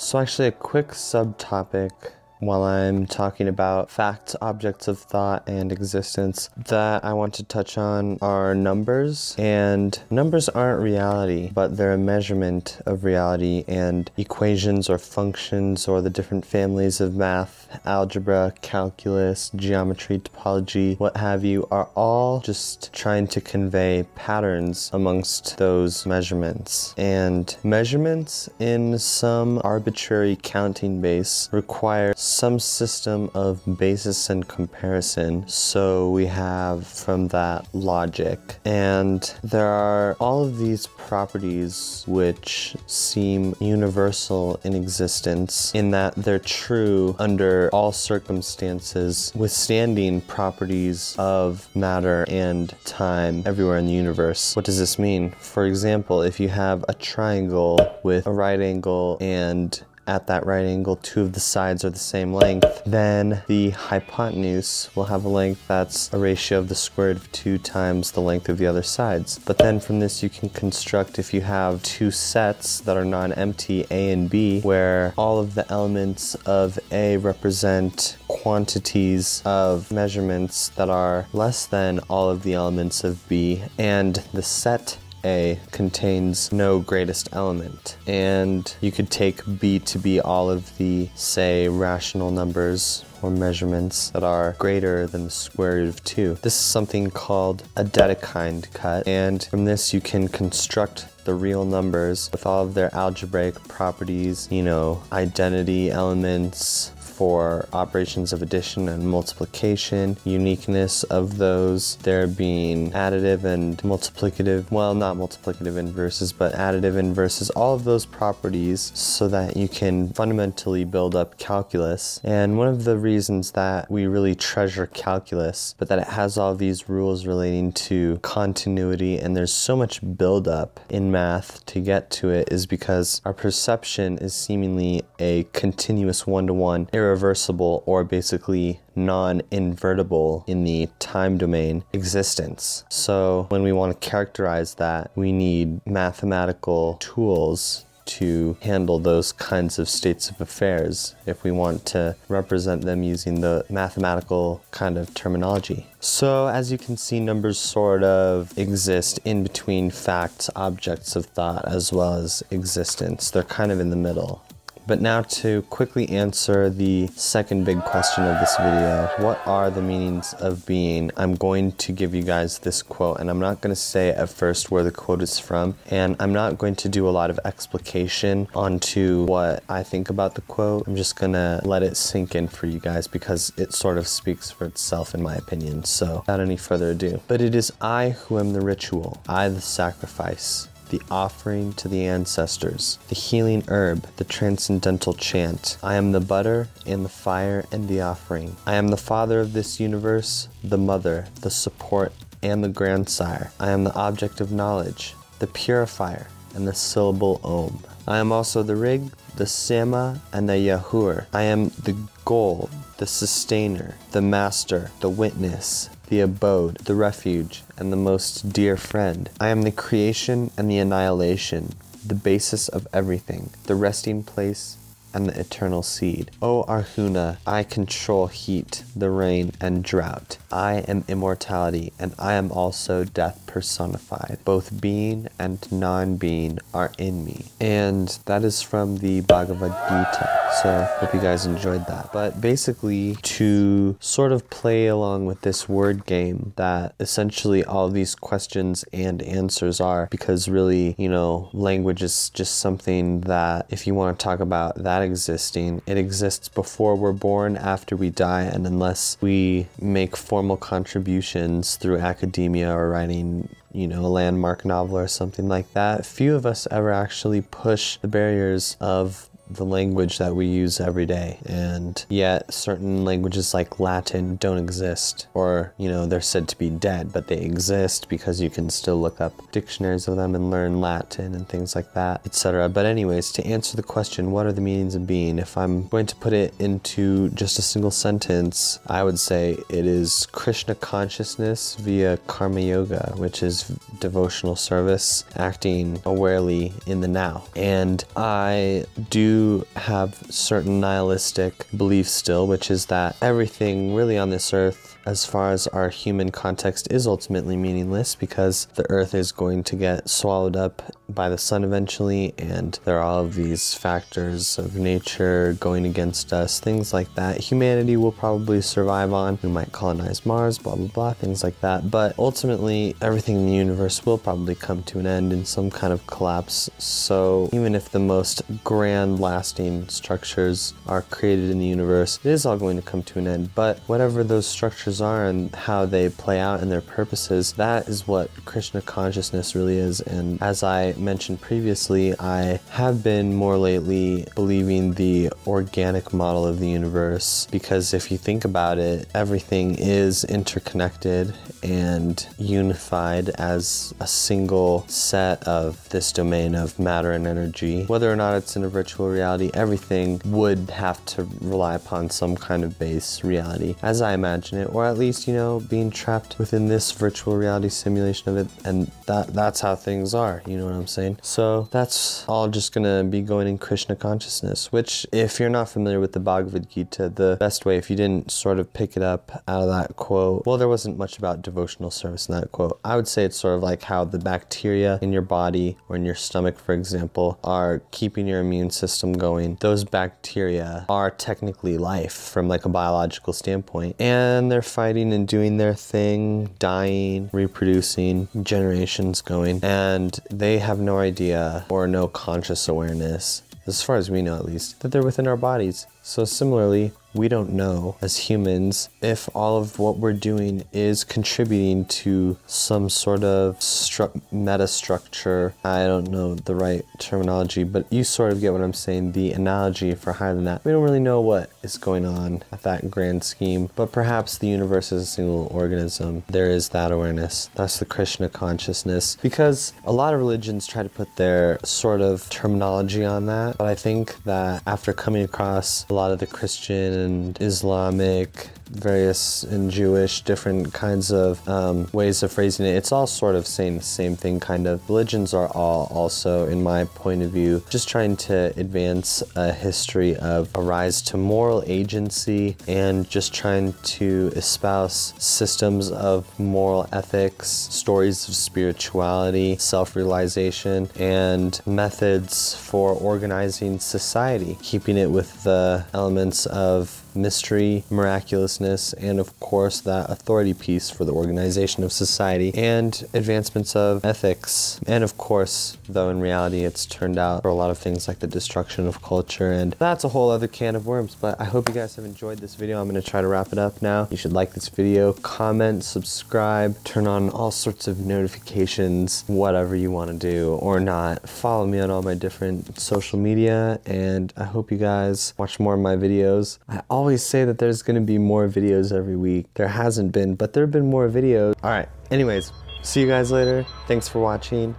So actually a quick subtopic while I'm talking about facts, objects of thought, and existence that I want to touch on are numbers. And numbers aren't reality, but they're a measurement of reality, and equations or functions or the different families of math, algebra, calculus, geometry, topology, what have you, are all just trying to convey patterns amongst those measurements. And measurements in some arbitrary counting base require some system of basis and comparison. So we have from that logic. And there are all of these properties which seem universal in existence in that they're true under all circumstances, withstanding properties of matter and time everywhere in the universe. What does this mean? For example, if you have a triangle with a right angle and at that right angle, two of the sides are the same length, then the hypotenuse will have a length that's a ratio of the square root of 2 times the length of the other sides. But then from this you can construct if you have two sets that are non-empty, A and B, where all of the elements of A represent quantities of measurements that are less than all of the elements of B, and the set a contains no greatest element. And you could take B to be all of the, say, rational numbers or measurements that are greater than the square root of 2. This is something called a Dedekind cut, and from this you can construct the real numbers with all of their algebraic properties, you know, identity elements, for operations of addition and multiplication, uniqueness of those, there being additive and multiplicative, well, not multiplicative inverses, but additive inverses, all of those properties so that you can fundamentally build up calculus. And one of the reasons that we really treasure calculus, but that it has all these rules relating to continuity and there's so much buildup in math to get to it is because our perception is seemingly a continuous one-to-one, -one, irreversible or basically non-invertible in the time domain existence. So when we want to characterize that, we need mathematical tools to handle those kinds of states of affairs if we want to represent them using the mathematical kind of terminology. So as you can see, numbers sort of exist in between facts, objects of thought, as well as existence. They're kind of in the middle. But now to quickly answer the second big question of this video, what are the meanings of being? I'm going to give you guys this quote and I'm not going to say at first where the quote is from and I'm not going to do a lot of explication onto what I think about the quote. I'm just going to let it sink in for you guys because it sort of speaks for itself in my opinion. So without any further ado, but it is I who am the ritual, I the sacrifice the offering to the ancestors, the healing herb, the transcendental chant. I am the butter and the fire and the offering. I am the father of this universe, the mother, the support, and the grandsire. I am the object of knowledge, the purifier, and the syllable om. I am also the rig, the sama, and the Yajur. I am the goal, the sustainer, the master, the witness, the abode, the refuge, and the most dear friend. I am the creation and the annihilation, the basis of everything, the resting place and the eternal seed. O Arjuna, I control heat, the rain, and drought. I am immortality, and I am also death personified. Both being and non-being are in me. And that is from the Bhagavad Gita. So hope you guys enjoyed that. But basically, to sort of play along with this word game that essentially all these questions and answers are, because really, you know, language is just something that if you want to talk about that existing, it exists before we're born, after we die, and unless we make formal contributions through academia or writing you know, a landmark novel or something like that, few of us ever actually push the barriers of the language that we use every day. And yet, certain languages like Latin don't exist, or, you know, they're said to be dead, but they exist because you can still look up dictionaries of them and learn Latin and things like that, etc. But, anyways, to answer the question, what are the meanings of being? If I'm going to put it into just a single sentence, I would say it is Krishna consciousness via Karma Yoga, which is devotional service, acting awarely in the now. And I do have certain nihilistic beliefs still, which is that everything really on this earth as far as our human context is ultimately meaningless because the earth is going to get swallowed up by the sun eventually and there are all of these factors of nature going against us things like that humanity will probably survive on. We might colonize mars blah blah blah things like that. But ultimately everything in the universe will probably come to an end in some kind of collapse. So even if the most grand lasting structures are created in the universe it is all going to come to an end. But whatever those structures are and how they play out and their purposes, that is what Krishna consciousness really is. And as I mentioned previously, I have been more lately believing the organic model of the universe because if you think about it, everything is interconnected and unified as a single set of this domain of matter and energy. Whether or not it's in a virtual reality, everything would have to rely upon some kind of base reality, as I imagine it, or at least, you know, being trapped within this virtual reality simulation of it. And that that's how things are, you know what I'm saying? So that's all just gonna be going in Krishna consciousness, which if you're not familiar with the Bhagavad Gita, the best way, if you didn't sort of pick it up out of that quote, well, there wasn't much about devotional service in that quote. I would say it's sort of like how the bacteria in your body or in your stomach, for example, are keeping your immune system going. Those bacteria are technically life from like a biological standpoint, and they're fighting and doing their thing, dying, reproducing, generations going, and they have no idea or no conscious awareness, as far as we know at least, that they're within our bodies. So, similarly, we don't know as humans if all of what we're doing is contributing to some sort of stru- meta structure. I don't know the right terminology, but you sort of get what I'm saying. The analogy for higher than that. We don't really know what is going on at that grand scheme, but perhaps the universe is a single organism. There is that awareness. That's the Krishna consciousness. Because a lot of religions try to put their sort of terminology on that, but I think that after coming across a lot of the Christian and Islamic various and Jewish different kinds of um, ways of phrasing it. It's all sort of saying the same thing, kind of. Religions are all also, in my point of view, just trying to advance a history of a rise to moral agency and just trying to espouse systems of moral ethics, stories of spirituality, self realization, and methods for organizing society, keeping it with the elements of mystery, miraculousness, and of course that authority piece for the organization of society and advancements of ethics. And of course, though in reality it's turned out for a lot of things like the destruction of culture and that's a whole other can of worms. But I hope you guys have enjoyed this video. I'm going to try to wrap it up now. You should like this video, comment, subscribe, turn on all sorts of notifications, whatever you want to do or not. Follow me on all my different social media and I hope you guys watch more of my videos. I always always say that there's to be more videos every week. There hasn't been, but there have been more videos. All right. Anyways, see you guys later. Thanks for watching.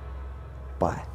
Bye.